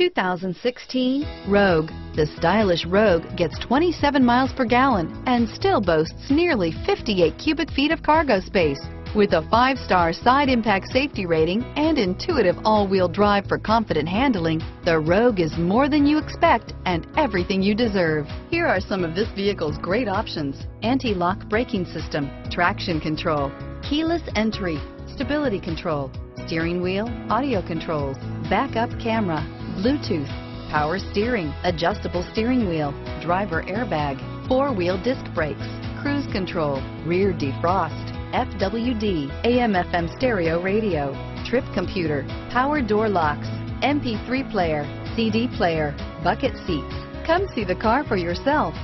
2016 Rogue. The stylish Rogue gets 27 miles per gallon and still boasts nearly 58 cubic feet of cargo space. With a five-star side impact safety rating and intuitive all-wheel drive for confident handling, the Rogue is more than you expect and everything you deserve. Here are some of this vehicle's great options. Anti-lock braking system, traction control, keyless entry, stability control, steering wheel, audio controls, backup camera, Bluetooth, power steering, adjustable steering wheel, driver airbag, four-wheel disc brakes, cruise control, rear defrost, FWD, AM FM stereo radio, trip computer, power door locks, MP3 player, CD player, bucket seats. Come see the car for yourself.